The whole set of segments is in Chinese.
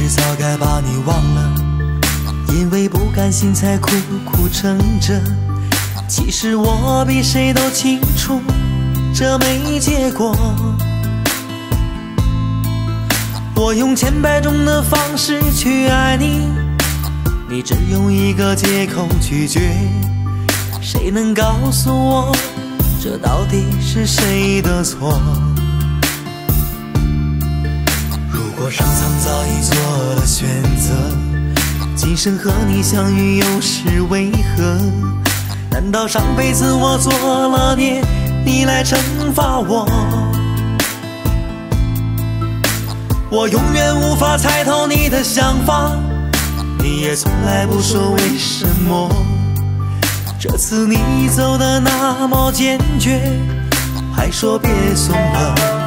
是早该把你忘了，因为不甘心才苦苦撑着。其实我比谁都清楚，这没结果。我用千百种的方式去爱你，你只用一个借口拒绝。谁能告诉我，这到底是谁的错？上苍早已做了选择，今生和你相遇又是为何？难道上辈子我做了孽，你来惩罚我？我永远无法猜透你的想法，你也从来不说为什么。这次你走的那么坚决，还说别送了。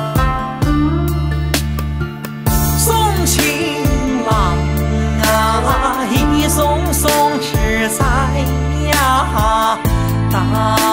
啊大